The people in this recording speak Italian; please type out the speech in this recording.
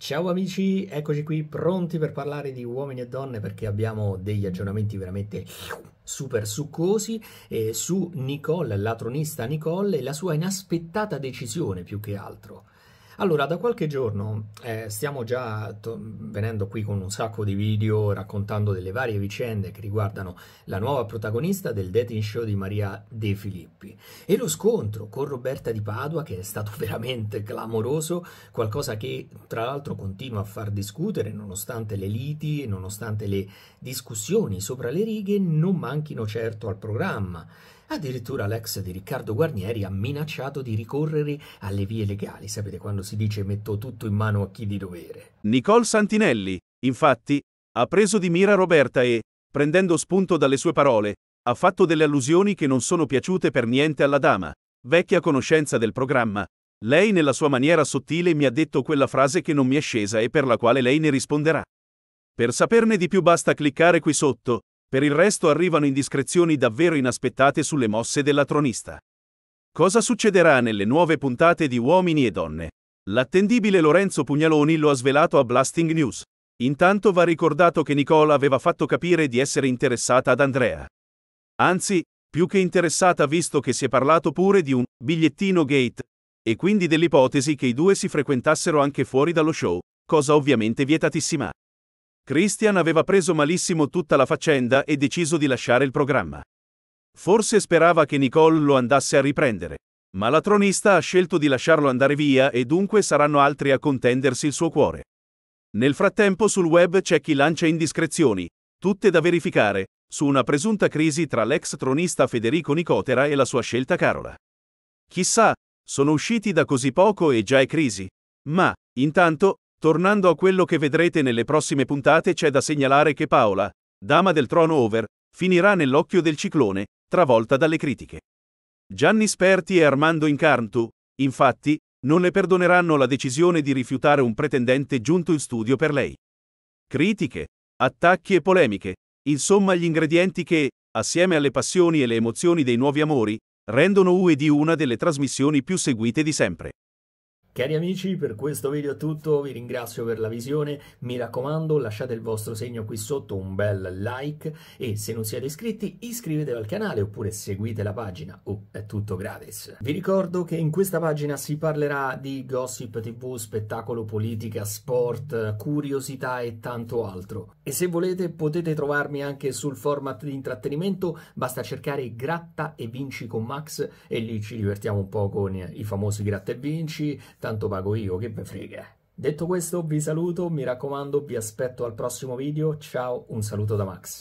Ciao amici, eccoci qui pronti per parlare di uomini e donne perché abbiamo degli aggiornamenti veramente super succosi eh, su Nicole, la tronista Nicole e la sua inaspettata decisione più che altro. Allora, da qualche giorno eh, stiamo già venendo qui con un sacco di video raccontando delle varie vicende che riguardano la nuova protagonista del dating show di Maria De Filippi e lo scontro con Roberta di Padua che è stato veramente clamoroso, qualcosa che tra l'altro continua a far discutere nonostante le liti nonostante le discussioni sopra le righe non manchino certo al programma. Addirittura l'ex di Riccardo Guarnieri ha minacciato di ricorrere alle vie legali. Sapete quando si dice metto tutto in mano a chi di dovere. Nicole Santinelli, infatti, ha preso di mira Roberta e, prendendo spunto dalle sue parole, ha fatto delle allusioni che non sono piaciute per niente alla dama, vecchia conoscenza del programma. Lei nella sua maniera sottile mi ha detto quella frase che non mi è scesa e per la quale lei ne risponderà. Per saperne di più basta cliccare qui sotto, per il resto arrivano indiscrezioni davvero inaspettate sulle mosse della tronista. Cosa succederà nelle nuove puntate di Uomini e Donne? L'attendibile Lorenzo Pugnaloni lo ha svelato a Blasting News. Intanto va ricordato che Nicola aveva fatto capire di essere interessata ad Andrea. Anzi, più che interessata visto che si è parlato pure di un bigliettino gate, e quindi dell'ipotesi che i due si frequentassero anche fuori dallo show, cosa ovviamente vietatissima. Christian aveva preso malissimo tutta la faccenda e deciso di lasciare il programma. Forse sperava che Nicole lo andasse a riprendere, ma la tronista ha scelto di lasciarlo andare via e dunque saranno altri a contendersi il suo cuore. Nel frattempo sul web c'è chi lancia indiscrezioni, tutte da verificare, su una presunta crisi tra l'ex tronista Federico Nicotera e la sua scelta Carola. Chissà, sono usciti da così poco e già è crisi. Ma, intanto, Tornando a quello che vedrete nelle prossime puntate c'è da segnalare che Paola, dama del trono over, finirà nell'occhio del ciclone, travolta dalle critiche. Gianni Sperti e Armando Incarntu, infatti, non le perdoneranno la decisione di rifiutare un pretendente giunto in studio per lei. Critiche, attacchi e polemiche, insomma gli ingredienti che, assieme alle passioni e le emozioni dei nuovi amori, rendono UE di una delle trasmissioni più seguite di sempre. Cari amici, per questo video è tutto, vi ringrazio per la visione, mi raccomando lasciate il vostro segno qui sotto, un bel like. E se non siete iscritti iscrivetevi al canale oppure seguite la pagina, oh, è tutto gratis. Vi ricordo che in questa pagina si parlerà di gossip tv, spettacolo, politica, sport, curiosità e tanto altro. E se volete potete trovarmi anche sul format di intrattenimento, basta cercare Gratta e Vinci con Max e lì ci divertiamo un po' con i famosi Gratta e Vinci, tanto pago io, che ve frega. Detto questo vi saluto, mi raccomando vi aspetto al prossimo video, ciao, un saluto da Max.